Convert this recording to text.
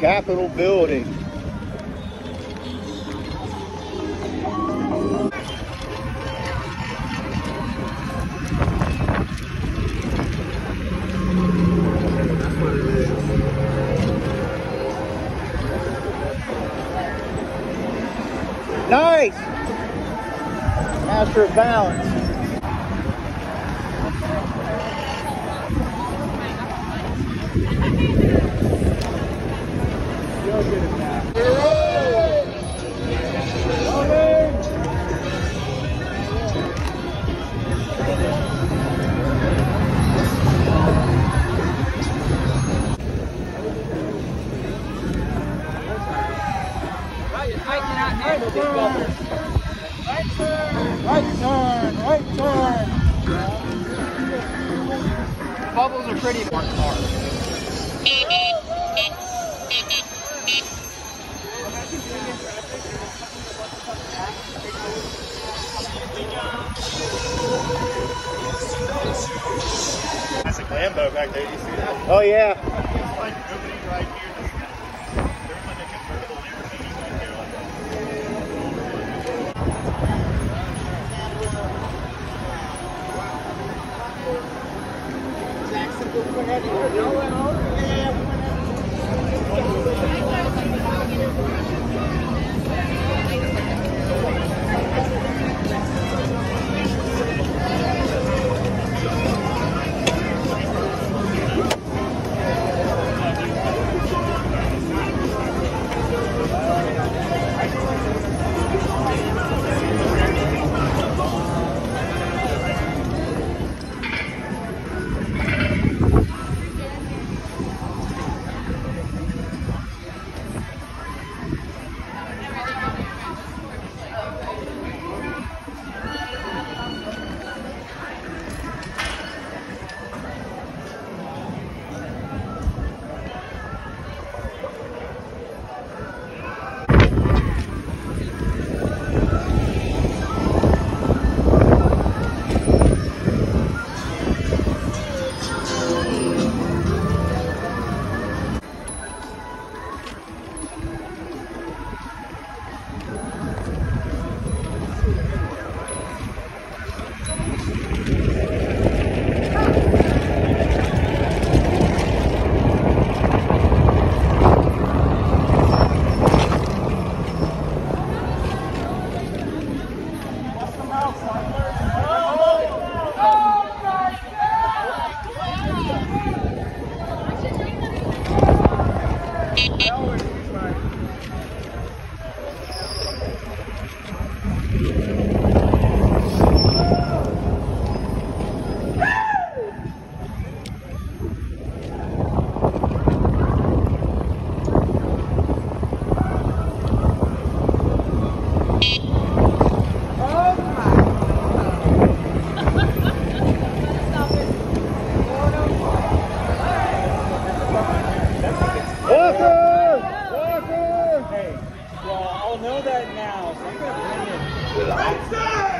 Capitol building. Nice! Master of balance. Right turn, right turn. Right turn. Bubbles are pretty hard. Classic Lambo back there. You see that? Oh yeah. Know that now, so